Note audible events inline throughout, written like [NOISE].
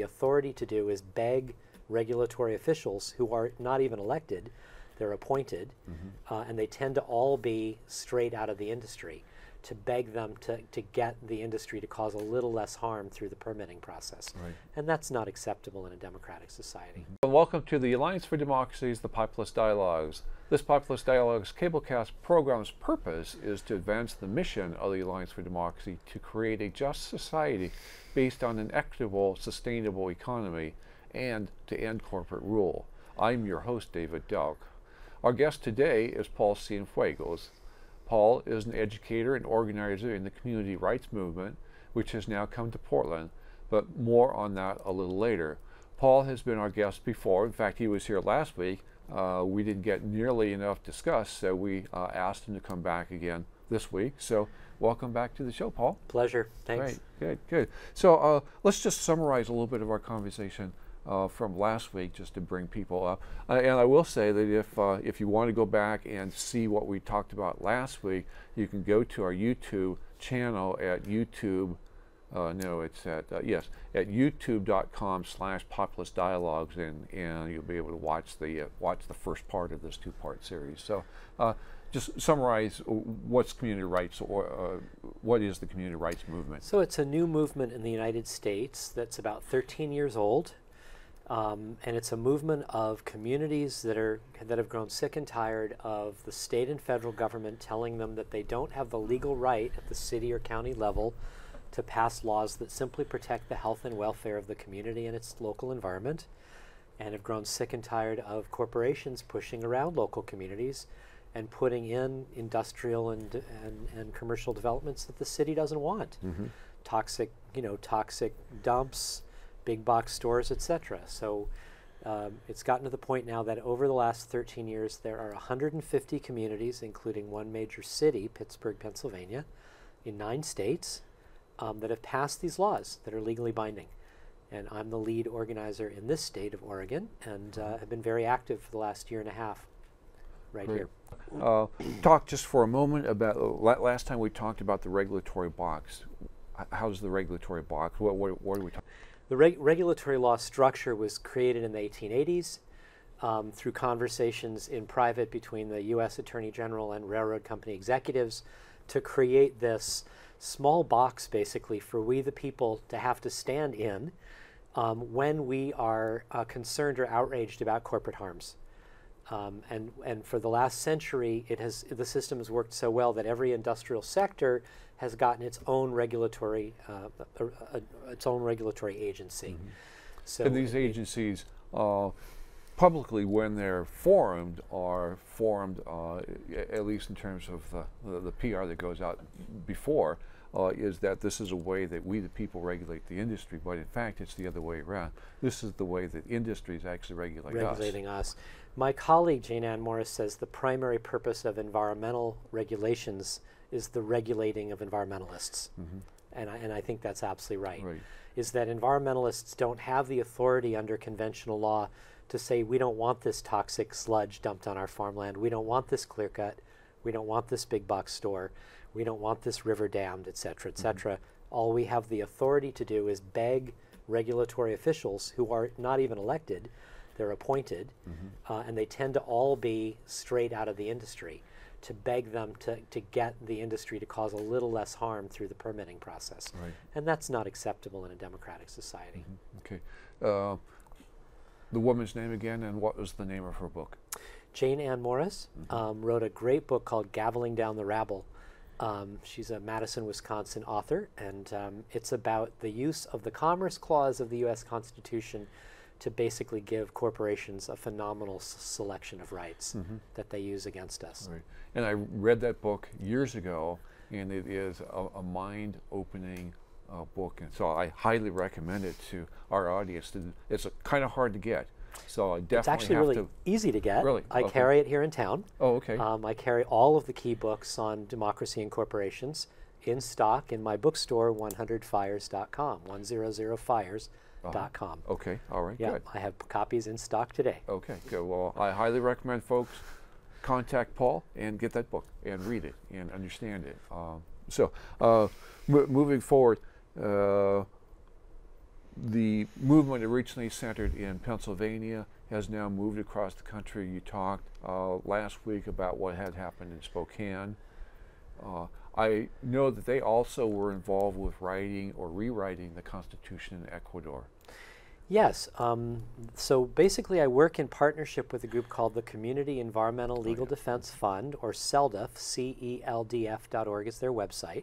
the authority to do is beg regulatory officials who are not even elected, they're appointed, Mm-hmm. uh, and they tend to all be straight out of the industry, to beg them to, to get the industry to cause a little less harm through the permitting process. Right. And that's not acceptable in a democratic society. Well, welcome to the Alliance for Democracies, The Populist Dialogues. This Populist Dialogues cablecast program's purpose is to advance the mission of the Alliance for Democracy to create a just society based on an equitable, sustainable economy and to end corporate rule. I'm your host, David Delk. Our guest today is Paul Cienfuegos. Paul is an educator and organizer in the community rights movement, which has now come to Portland, but more on that a little later. Paul has been our guest before. In fact, he was here last week. Uh, we didn't get nearly enough discussed, so we uh, asked him to come back again this week. So, welcome back to the show, Paul. Pleasure. Thanks. Great, good, good. So uh, let's just summarize a little bit of our conversation uh, from last week, just to bring people up. Uh, and I will say that if uh, if you want to go back and see what we talked about last week, you can go to our YouTube channel at YouTube. Uh, no, it's at uh, yes at YouTube.com/slash Populist Dialogues, and and you'll be able to watch the uh, watch the first part of this two-part series. So. Uh, just summarize what's community rights or uh, what is the community rights movement? So it's a new movement in the United States that's about 13 years old. Um, and it's a movement of communities that are that have grown sick and tired of the state and federal government telling them that they don't have the legal right at the city or county level to pass laws that simply protect the health and welfare of the community and its local environment, and have grown sick and tired of corporations pushing around local communities and putting in industrial and, and, and commercial developments that the city doesn't want. Toxic, you know, toxic dumps, big box stores, etc. So um, it's gotten to the point now that over the last 13 years, there are 150 communities, including one major city, Pittsburgh, Pennsylvania, in nine states, um, that have passed these laws that are legally binding. And I'm the lead organizer in this state of Oregon and uh, have been very active for the last year and a half right Great. here. Uh, talk just for a moment about uh, last time we talked about the regulatory box. How's the regulatory box? What, what, what are we talking? The reg- regulatory law structure was created in the 1880s um, through conversations in private between the U.S. Attorney General and railroad company executives to create this small box, basically, for we the people to have to stand in um, when we are uh, concerned or outraged about corporate harms. Um, and, and for the last century, it has, the system has worked so well that every industrial sector has gotten its own regulatory, uh, uh, uh, its own regulatory agency. So And these agencies, uh, publicly when they're formed, are formed uh, at least in terms of the, the, the PR that goes out before. Uh, is that this is a way that we the people regulate the industry, but in fact it's the other way around. This is the way that industries actually regulate us. regulating us. My colleague Jane Anne Morris says the primary purpose of environmental regulations is the regulating of environmentalists. And, I, and I think that's absolutely right. Right. Is that environmentalists don't have the authority under conventional law to say, we don't want this toxic sludge dumped on our farmland, we don't want this clear cut, we don't want this big box store, we don't want this river dammed, et cetera, et cetera. All we have the authority to do is beg regulatory officials who are not even elected, they're appointed, uh, and they tend to all be straight out of the industry, to beg them to, to get the industry to cause a little less harm through the permitting process. Right. And that's not acceptable in a democratic society. Okay. Uh, the woman's name again, and what was the name of her book? Jane Anne Morris um, wrote a great book called Gaveling Down the Rabble. Um, she's a Madison, Wisconsin author, and um, it's about the use of the Commerce Clause of the U.S. Constitution to basically give corporations a phenomenal s- selection of rights that they use against us. Right. And I read that book years ago, and it is a, a mind-opening uh, book, and so I highly recommend it to our audience. It's kind of hard to get, so I definitely It's actually really to. easy to get. Really? I Okay. carry it here in town. Oh, okay. Um, I carry all of the key books on democracy and corporations in stock in my bookstore, 100fires.com, 100fires.com. okay. All right. Yeah, Good. I have copies in stock today. Okay. Good. Well, I highly recommend folks contact Paul and get that book and read it and understand it. Um, so, uh, mo- moving forward, uh, the movement originally centered in Pennsylvania has now moved across the country. You talked uh, last week about what had happened in Spokane. Uh, I know that they also were involved with writing or rewriting the Constitution in Ecuador. Yes. Um, so basically, I work in partnership with a group called the Community Environmental Legal oh, yeah. Defense Fund, or CELDF, C E L D F.org is their website.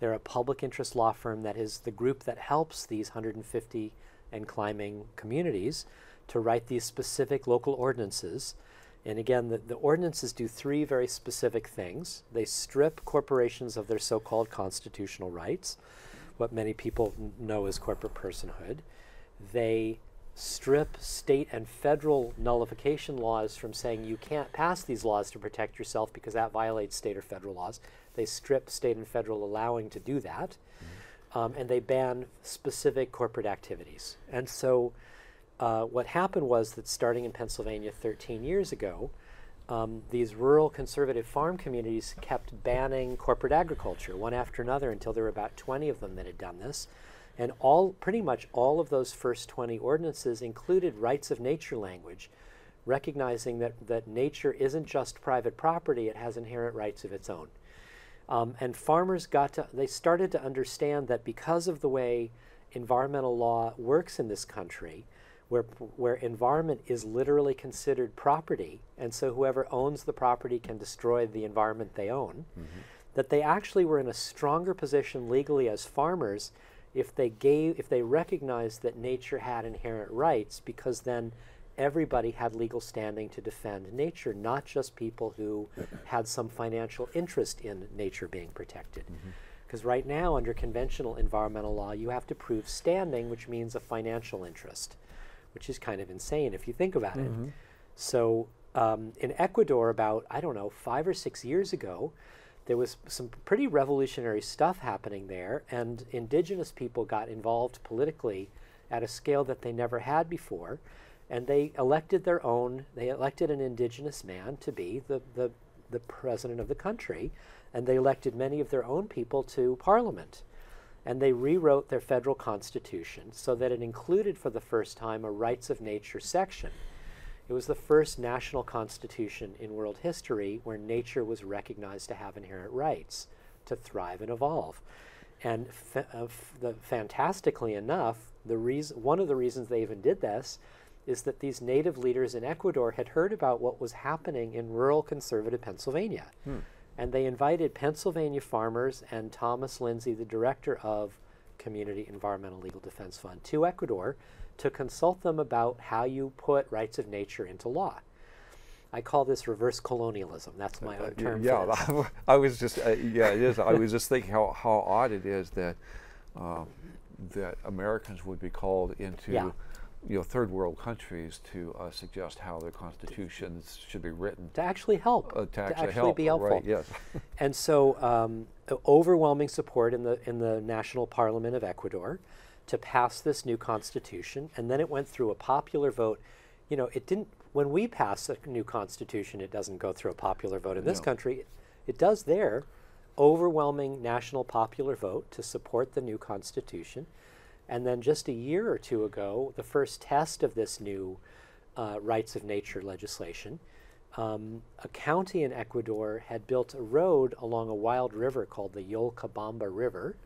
They're a public interest law firm that is the group that helps these 150 and climbing communities to write these specific local ordinances. And again, the, the ordinances do three very specific things. They strip corporations of their so called constitutional rights, what many people know as corporate personhood. They strip state and federal nullification laws from saying you can't pass these laws to protect yourself because that violates state or federal laws. They strip state and federal allowing to do that. Mm-hmm. Um, and they ban specific corporate activities. And so uh, what happened was that starting in Pennsylvania 13 years ago, um, these rural conservative farm communities kept banning corporate agriculture one after another until there were about 20 of them that had done this. And all, pretty much all of those first 20 ordinances included rights of nature language, recognizing that, that nature isn't just private property, it has inherent rights of its own. Um, and farmers got to, they started to understand that because of the way environmental law works in this country, where, where environment is literally considered property, and so whoever owns the property can destroy the environment they own, mm-hmm. that they actually were in a stronger position legally as farmers if they gave if they recognized that nature had inherent rights because then everybody had legal standing to defend nature, not just people who had some financial interest in nature being protected. Because mm-hmm. right now, under conventional environmental law, you have to prove standing, which means a financial interest, which is kind of insane if you think about mm-hmm. it. So, um, in Ecuador, about, I don't know, five or six years ago, there was some pretty revolutionary stuff happening there, and indigenous people got involved politically at a scale that they never had before and they elected their own, they elected an indigenous man to be the, the, the president of the country, and they elected many of their own people to parliament. And they rewrote their federal constitution so that it included for the first time a rights of nature section. It was the first national constitution in world history where nature was recognized to have inherent rights to thrive and evolve. And fa- uh, the, fantastically enough, the reason, one of the reasons they even did this is that these native leaders in Ecuador had heard about what was happening in rural conservative Pennsylvania. Hmm. And they invited Pennsylvania farmers and Thomas Linzey, the director of Community Environmental Legal Defense Fund, to Ecuador to consult them about how you put rights of nature into law. I call this reverse colonialism. That's my uh, own term. Yeah, [LAUGHS] I was just uh, yeah, it is. I was just thinking how, how odd it is that uh, that Americans would be called into yeah you know, third world countries to uh, suggest how their constitutions should be written to actually help, uh, to, to actually, actually help, be helpful. Right, yes. and so, um, overwhelming support in the in the national parliament of Ecuador to pass this new constitution, and then it went through a popular vote. You know, it didn't. When we pass a new constitution, it doesn't go through a popular vote in this no. country. It does there. Overwhelming national popular vote to support the new constitution and then just a year or two ago, the first test of this new uh, rights of nature legislation, um, a county in Ecuador had built a road along a wild river called the Vilcabamba River.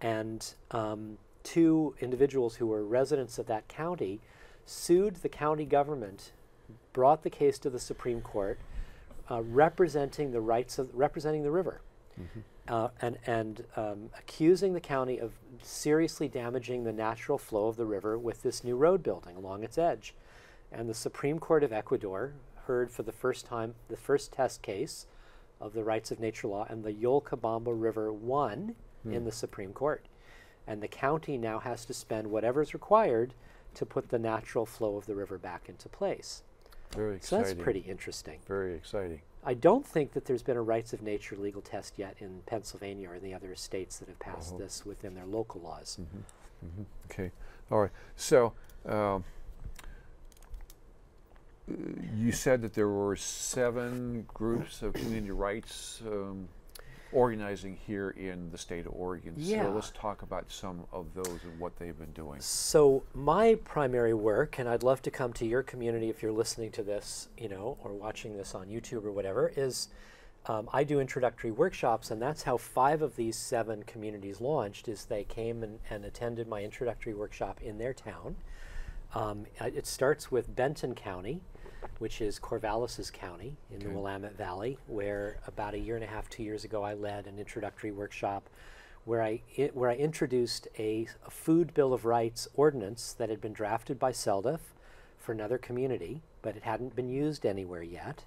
And um, two individuals who were residents of that county sued the county government, brought the case to the Supreme Court, uh, representing the rights of representing the river. Mm-hmm uh, and, and um, accusing the county of seriously damaging the natural flow of the river with this new road building along its edge. And the Supreme Court of Ecuador heard for the first time the first test case of the rights of nature law, and the Vilcabamba River won hmm. in the Supreme Court. And the county now has to spend whatever is required to put the natural flow of the river back into place. Very exciting. So that's pretty interesting. Very exciting. I don't think that there's been a rights of nature legal test yet in Pennsylvania or in the other states that have passed uh-huh. this within their local laws. Mm-hmm. Mm-hmm. Okay, all right. So um, you said that there were seven groups of community rights. Um, organizing here in the state of Oregon. Yeah. So let's talk about some of those and what they've been doing. So my primary work, and I'd love to come to your community if you're listening to this, you know, or watching this on YouTube or whatever, is um, I do introductory workshops, and that's how five of these seven communities launched. Is they came and, and attended my introductory workshop in their town. Um, it starts with Benton County, which is Corvallis's county in the Willamette Valley, where about a year and a half, two years ago, I led an introductory workshop where I, i where I introduced a, a food bill of rights ordinance that had been drafted by CELDF for another community, but it hadn't been used anywhere yet.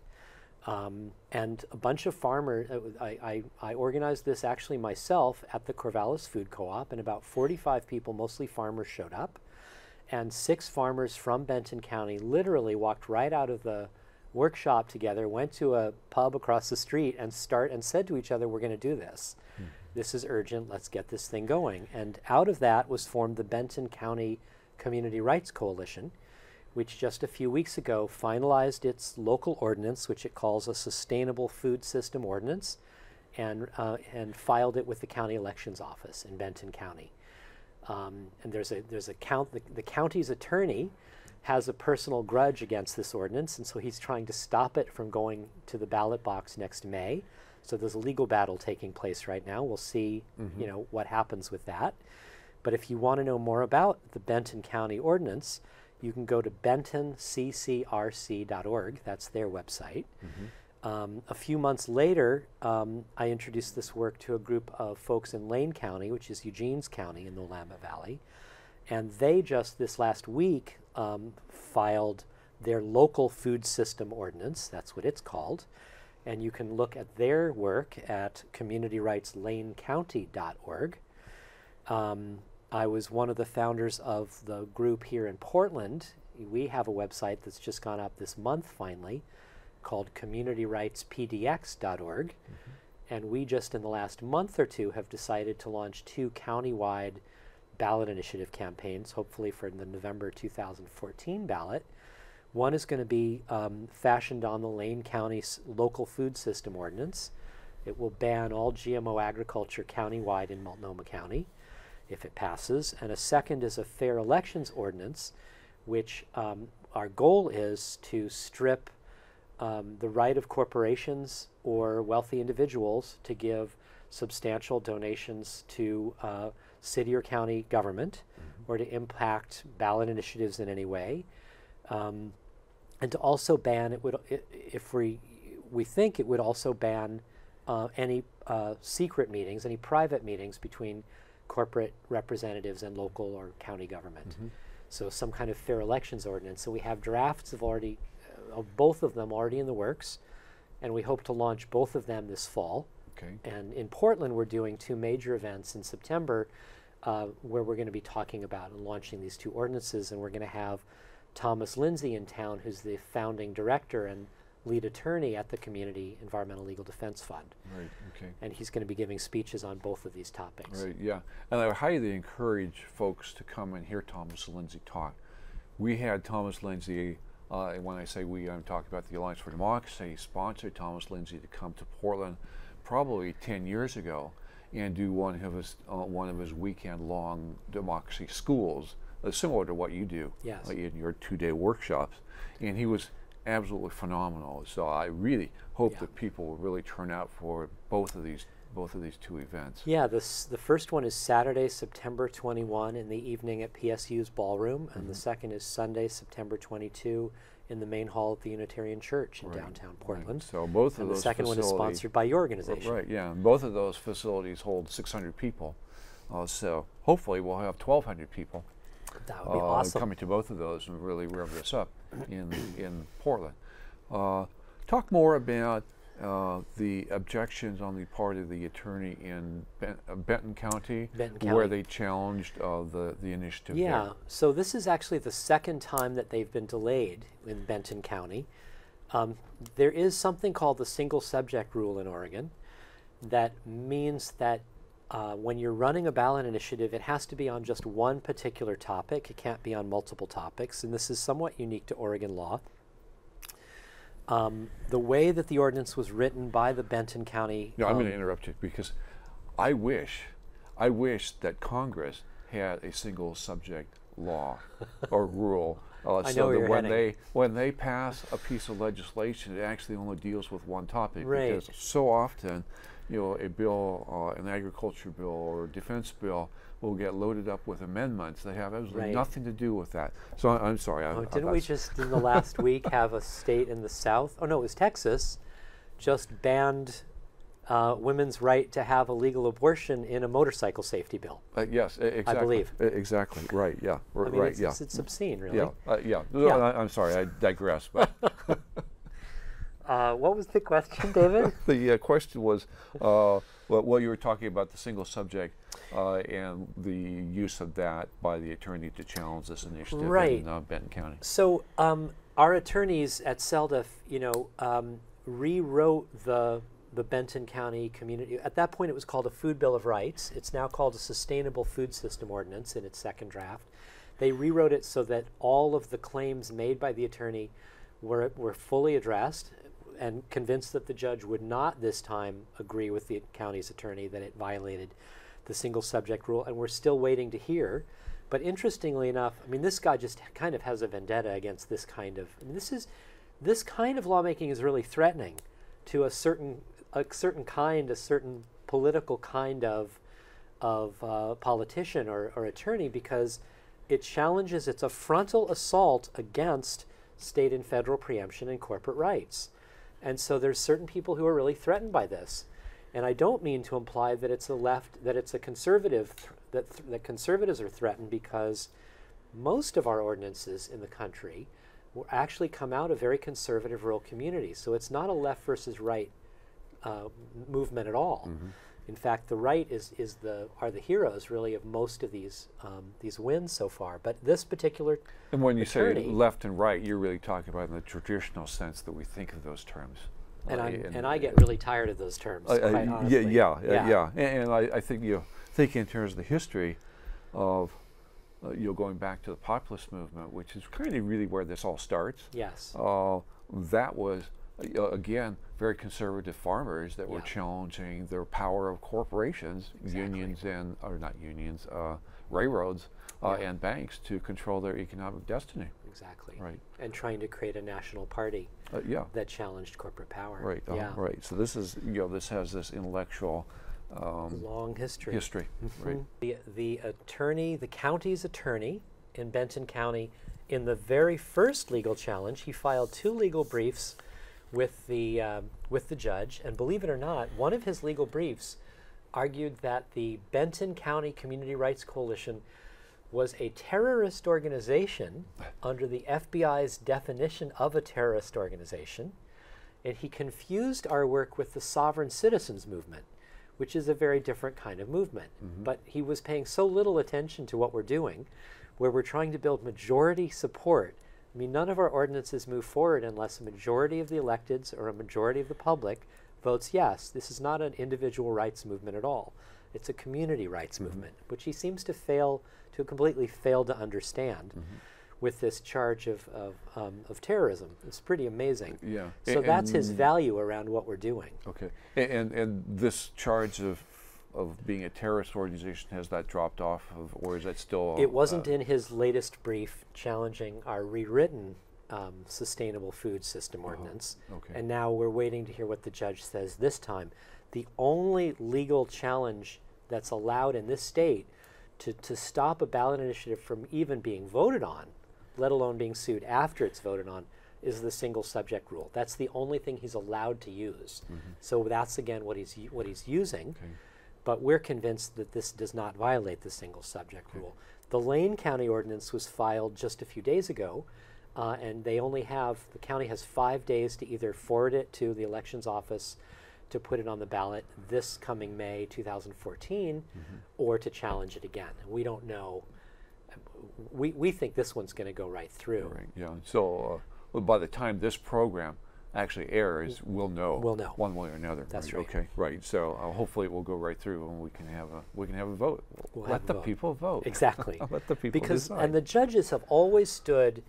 Um, and a bunch of farmers, uh, I, I, I organized this actually myself at the Corvallis Food Co-op, and about 45 people, mostly farmers, showed up and six farmers from Benton County literally walked right out of the workshop together, went to a pub across the street, and start and said to each other, "We're going to do this. This is urgent. Let's get this thing going." And out of that was formed the Benton County Community Rights Coalition, which just a few weeks ago finalized its local ordinance, which it calls a Sustainable Food System Ordinance, and uh, and filed it with the county elections office in Benton County. Um, and there's a there's a count the, the county's attorney has a personal grudge against this ordinance, and so he's trying to stop it from going to the ballot box next May. So there's a legal battle taking place right now. We'll see, you know, what happens with that. But if you want to know more about the Benton County ordinance, you can go to bentonccrc.org. That's their website. Um, a few months later, um, I introduced this work to a group of folks in Lane County, which is Eugene's County in the Willamette Valley. And they just this last week um, filed their local food system ordinance. That's what it's called. And you can look at their work at communityrightslanecounty.org. Um, I was one of the founders of the group here in Portland. We have a website that's just gone up this month finally called communityrightspdx.org. And we just in the last month or two have decided to launch two countywide ballot initiative campaigns, hopefully for the November 2014 ballot. One is going to be um, fashioned on the Lane County s- local food system ordinance. It will ban all GMO agriculture countywide in Multnomah County if it passes. And a second is a fair elections ordinance, which um, our goal is to strip um, the right of corporations or wealthy individuals to give substantial donations to uh, city or county government or to impact ballot initiatives in any way. Um, and to also ban it would if we we think it would also ban uh, any uh, secret meetings, any private meetings between corporate representatives and local or county government. So some kind of fair elections ordinance. So we have drafts of already of both of them already in the works, and we hope to launch both of them this fall. Okay. And in Portland, we're doing two major events in September uh, where we're going to be talking about and launching these two ordinances. And we're going to have Thomas Linzey in town, who's the founding director and lead attorney at the Community Environmental Legal Defense Fund. Right. Okay. And he's going to be giving speeches on both of these topics. Right, yeah. And I highly encourage folks to come and hear Thomas Linzey talk. We had Thomas Linzey, uh, and when I say we, I'm talking about the Alliance for Democracy, sponsored Thomas Linzey to come to Portland probably 10 years ago and do one of his, uh, one of his weekend long democracy schools, uh, similar to what you do Yes. uh, in your two day workshops. And he was absolutely phenomenal. So I really hope Yeah. that people will really turn out for both of these both of these two events. Yeah, this the first one is Saturday, September 21 in the evening at PSU's ballroom, and Mm-hmm. the second is Sunday, September 22 in the main hall at the Unitarian Church in Right, downtown right. Portland. So both of and the those second one is sponsored by your organization. Right, yeah. And both of those facilities hold 600 people. Uh, so hopefully we'll have 1,200 people That would be uh, awesome. coming to both of those and really rev this up in, in Portland. Uh, talk more about uh, the objections on the part of the attorney in ben- uh, Benton County, Benton where they challenged uh, the, the initiative Yeah, there. so this is actually the second time that they've been delayed in Benton County. Um, there is something called the single subject rule in Oregon that means that uh, when you're running a ballot initiative, it has to be on just one particular topic. It can't be on multiple topics, and this is somewhat unique to Oregon law. Um, the way that the ordinance was written by the Benton County. No, I'm going um, to interrupt you because I wish, I wish that Congress had a single subject law or [LAUGHS] rule. Uh, I so that when heading. they when they pass a piece of legislation, it actually only deals with one topic. Right. Because so often, you know, a bill, uh, an agriculture bill or a defense bill, will get loaded up with amendments that have absolutely Right. nothing to do with that. So I, I'm sorry. I, Oh, I- didn't we just in the last week [LAUGHS] have a state in the South? Oh no, it was Texas, just banned uh, women's right to have a legal abortion in a motorcycle safety bill. Uh, yes, exactly. believe. E- exactly. Right. Yeah. r- I mean, right. it's, yeah. it's, it's obscene, really. Yeah. Uh, yeah. No, Yeah. I, I'm sorry. I digress. But [LAUGHS] Uh, what was the question, David? [LAUGHS] the uh, question was, uh, well, you were talking about the single subject uh, and the use of that by the attorney to challenge this initiative Right. in uh, Benton County. So um, our attorneys at CELDF, you know, um, rewrote the the Benton County community. At that point, it was called a Food Bill of Rights. It's now called a Sustainable Food System Ordinance in its second draft. They rewrote it so that all of the claims made by the attorney were were fully addressed, and convinced that the judge would not this time agree with the county's attorney that it violated the single subject rule, and we're still waiting to hear. But interestingly enough, I mean, this guy just kind of has a vendetta against this kind of. I mean, this is this kind of lawmaking is really threatening to a certain a certain kind, a certain political kind of of uh, politician or, or attorney because it challenges. It's a frontal assault against state and federal preemption and corporate rights. And so there's certain people who are really threatened by this. And I don't mean to imply that it's a left, that it's a conservative, th- that, th- that conservatives are threatened because most of our ordinances in the country will actually come out of very conservative rural communities. So it's not a left versus right uh, movement at all. In fact, the right is, is the are the heroes really of most of these um, these wins so far. But this particular And when you attorney- say left and right, you're really talking about in the traditional sense that we think of those terms. and Uh, I in- and I get really tired of those terms. Uh, uh, quite honestly. yeah, yeah, uh, yeah, And, and I, I think you know, thinking in terms of the history of uh, you know going back to the populist movement, which is kind of really where this all starts. Yes. Uh, that was uh, again very conservative farmers that were Yeah. challenging the power of corporations, Exactly. unions and or not unions, uh, railroads uh, Yeah. and banks to control their economic destiny. Exactly. Right. And trying to create a national party Uh, yeah. that challenged corporate power. Right. uh, Yeah. Right. So this is you know this has this intellectual um, Long history. history. Right. Mhm. The, the attorney, the county's attorney in Benton County, in the very first legal challenge, he filed two legal briefs with the um, with the judge, and believe it or not, one of his legal briefs argued that the Benton County Community Rights Coalition was a terrorist organization under the FBI's definition of a terrorist organization, and he confused our work with the sovereign citizens movement, which is a very different kind of movement. But he was paying so little attention to what we're doing, where we're trying to build majority support. I mean, none of our ordinances move forward unless a majority of the electeds or a majority of the public votes yes. This is not an individual rights movement at all. It's a community rights movement, which he seems to fail to completely fail to understand with this charge of, of, um, of terrorism. It's pretty amazing. Yeah. So A- that's his value around what we're doing. Okay. A- And and this charge of of being a terrorist organization has that dropped off of, or is that still? It wasn't uh, in his latest brief challenging our rewritten um, sustainable food system ordinance. Uh-huh. okay. And now we're waiting to hear what the judge says this time. The only legal challenge that's allowed in this state to, to stop a ballot initiative from even being voted on, let alone being sued after it's voted on, is the single subject rule. That's the only thing he's allowed to use. So that's again what he's what he's using. Okay. But we're convinced that this does not violate the single subject rule. The Lane County ordinance was filed just a few days ago, uh, and they only have, the county has five days to either forward it to the elections office to put it on the ballot this coming May 2014, or to challenge it again. We don't know. We, we think this one's going to go right through. Right. Yeah. So uh, well, by the time this program actually airs, we'll know. We'll know. one way or another. That's right. right. Okay. Right. So uh, hopefully it will go right through, and we can have a we can have a vote. We'll Let the vote. people vote. Exactly. [LAUGHS] Let the people because decide. and the judges have always stood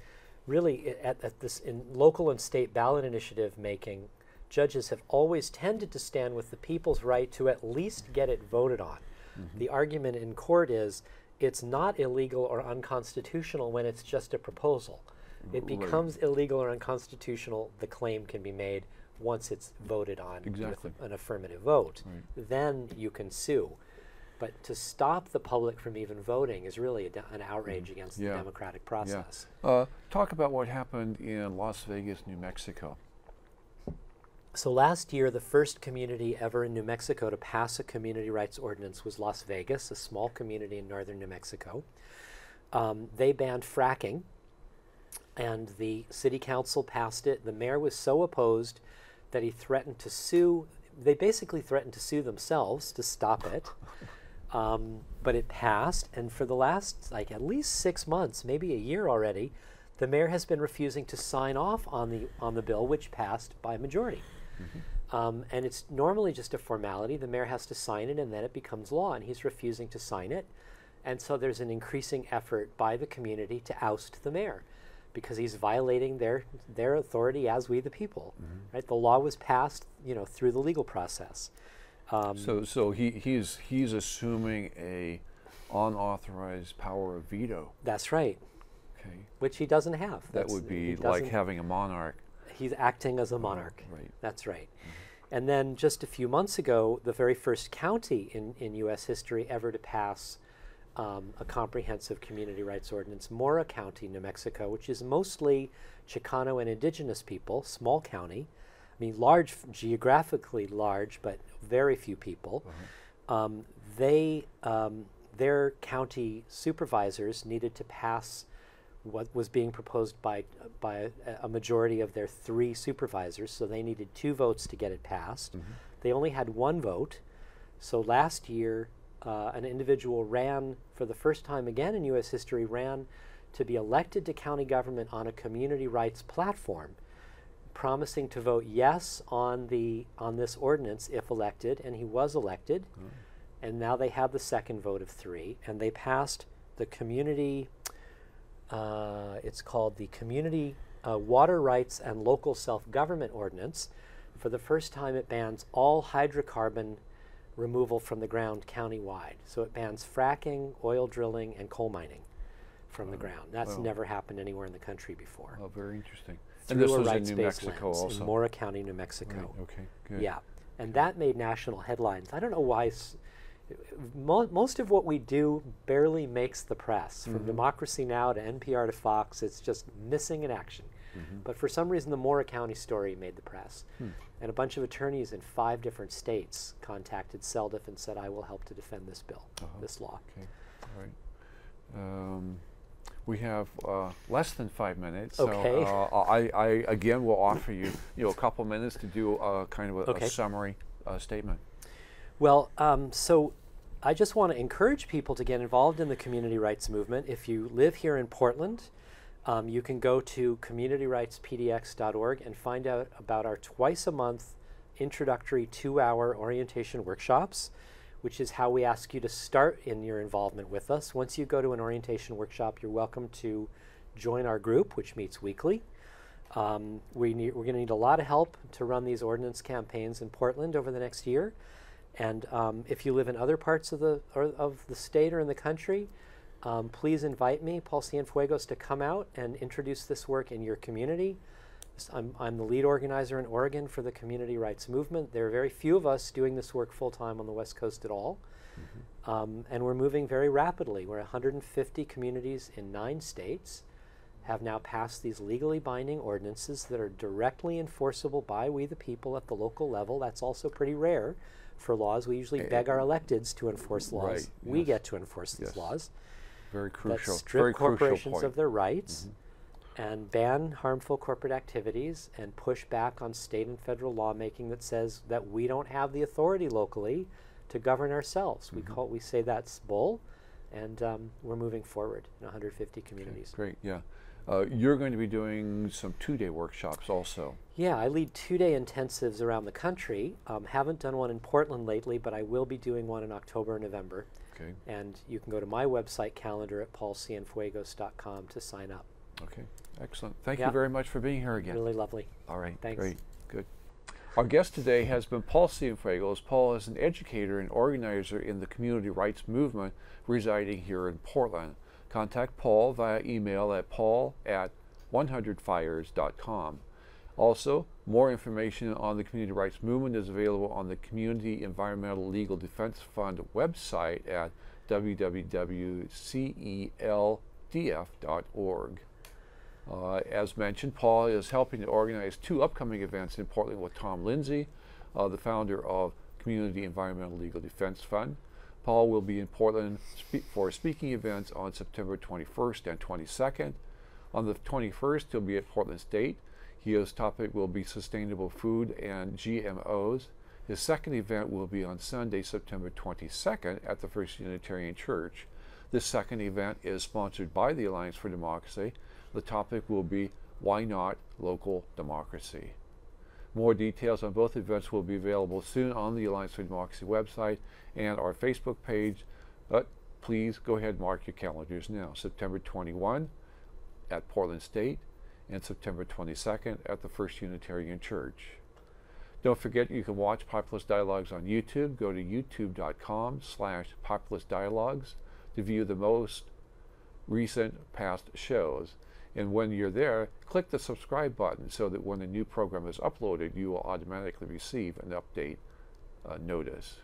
really at, at this in local and state ballot initiative making, judges have always tended to stand with the people's right to at least get it voted on. The argument in court is it's not illegal or unconstitutional when it's just a proposal. It becomes illegal or unconstitutional, the claim can be made once it's voted on Exactly. with an affirmative vote. Right. Then you can sue. But to stop the public from even voting is really a an outrage against Mm. Yeah. the democratic process. Yeah. Uh, talk about what happened in Las Vegas, New Mexico. So last year, the first community ever in New Mexico to pass a community rights ordinance was Las Vegas, a small community in northern New Mexico. Um, they banned fracking, and the city council passed it. The mayor was so opposed that he threatened to sue. They basically threatened to sue themselves to stop it. [LAUGHS] Um, but it passed, and for the last like at least six months, maybe a year already, the mayor has been refusing to sign off on the on the bill, which passed by majority. Um, and it's normally just a formality. The mayor has to sign it, and then it becomes law. And he's refusing to sign it, and so there's an increasing effort by the community to oust the mayor, because he's violating their their authority as we the people. Right? The law was passed, you know, through the legal process. Um, So, so he, he's he's assuming a unauthorized power of veto. that's right, Okay, which he doesn't have. that would be like having a monarch. he's acting as a monarch. right. That's right. And then just a few months ago, the very first county in, in U.S. history ever to pass um, a comprehensive community rights ordinance, Mora County, New Mexico, which is mostly Chicano and indigenous people, small county. I mean, large, geographically large, but very few people. Um, they, um, their county supervisors needed to pass what was being proposed by by a, a majority of their three supervisors. So they needed two votes to get it passed. They only had one vote. So last year, uh, an individual ran for the first time again in U.S. history ran to be elected to county government on a community rights platform, promising to vote yes on the on this ordinance if elected, and he was elected. And now they have the second vote of three, and they passed the community. Uh, it's called the Community uh, Water Rights and Local Self Government Ordinance. For the first time, it bans all hydrocarbon removal from the ground countywide. So it bans fracking, oil drilling, and coal mining from the ground. That's wow. never happened anywhere in the country before. Oh, very interesting. Through and this was in New Mexico lens also. in Mora County, New Mexico. Right, okay, good. Yeah, and that made national headlines. I don't know why. S- mo- most of what we do barely makes the press. From Mm-hmm. Democracy Now to NPR to Fox, it's just missing in action. Mm-hmm. But for some reason, the Mora County story made the press. Hmm. And a bunch of attorneys in five different states contacted CELDF and said, I will help to defend this bill, Uh-huh. this law. Okay, all right. Um, we have uh, less than five minutes. Okay. So, uh, I, I again will offer you, you know, a couple minutes to do a kind of a, Okay. a summary uh, statement. Well, um, so I just want to encourage people to get involved in the community rights movement. If you live here in Portland, um, you can go to communityrightspdx.org and find out about our twice a month introductory two hour orientation workshops, which is how we ask you to start in your involvement with us. Once you go to an orientation workshop, you're welcome to join our group, which meets weekly. Um, we need, we're going to need a lot of help to run these ordinance campaigns in Portland over the next year. And um, if you live in other parts of the or of the state or in the country, um, please invite me, Paul Cienfuegos, to come out and introduce this work in your community. I'm, I'm the lead organizer in Oregon for the community rights movement. There are very few of us doing this work full time on the West Coast at all. Um, and we're moving very rapidly. We're 150 communities in nine states have now passed these legally binding ordinances that are directly enforceable by we the people at the local level. That's also pretty rare for laws. We usually beg our electeds to enforce laws. right, We yes. get to enforce these Yes. laws Very that strip very corporations. Mm-hmm. of their rights and ban harmful corporate activities and push back on state and federal lawmaking that says that we don't have the authority locally to govern ourselves. Mm-hmm. We call we say that's bull, and um, we're moving forward in 150 communities. Great, yeah. Uh, you're going to be doing some two-day workshops also. Yeah, I lead two-day intensives around the country. Um, haven't done one in Portland lately, but I will be doing one in October and November. Okay. And you can go to my website calendar at paulcienfuegos.com to sign up. Okay, excellent. Thank you very much for being here again. Really lovely. All right, Thanks. great, good. Our guest today has been Paul Cienfuegos. Paul is an educator and organizer in the community rights movement residing here in Portland. Contact Paul via email at paul at 100fires.com. Also, more information on the community rights movement is available on the Community Environmental Legal Defense Fund website at www.celdf.org. Uh, as mentioned, Paul is helping to organize two upcoming events in Portland with Tom Linzey, uh, the founder of Community Environmental Legal Defense Fund. Paul will be in Portland spe- for speaking events on September 21st and 22nd. On the 21st, he'll be at Portland State. His topic will be sustainable food and GMOs. His second event will be on Sunday, September 22nd at the First Unitarian Church. This second event is sponsored by the Alliance for Democracy. The topic will be Why Not Local Democracy? More details on both events will be available soon on the Alliance for Democracy website and our Facebook page. But please go ahead and mark your calendars now. September 21 at Portland State and September 22nd at the First Unitarian Church. Don't forget you can watch Populist Dialogues on YouTube. Go to youtube.com slash populist dialogues to view the most recent past shows. And when you're there, click the subscribe button so that when a new program is uploaded, you will automatically receive an update uh, notice.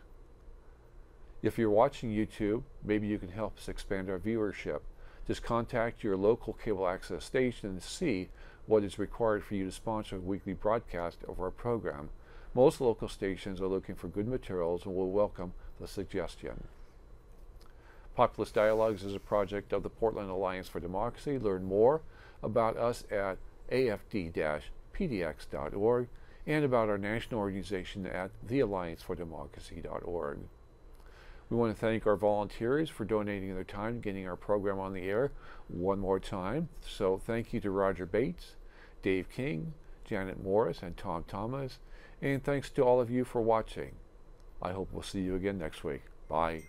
If you're watching YouTube, maybe you can help us expand our viewership. Just contact your local cable access station and see what is required for you to sponsor a weekly broadcast of our program. Most local stations are looking for good materials and will welcome the suggestion. Populist Dialogues is a project of the Portland Alliance for Democracy. Learn more about us at afd-pdx.org and about our national organization at thealliancefordemocracy.org. We want to thank our volunteers for donating their time getting our program on the air one more time. So thank you to Roger Bates, Dave King, Janet Morris, and Tom Thomas. And thanks to all of you for watching. I hope we'll see you again next week. Bye.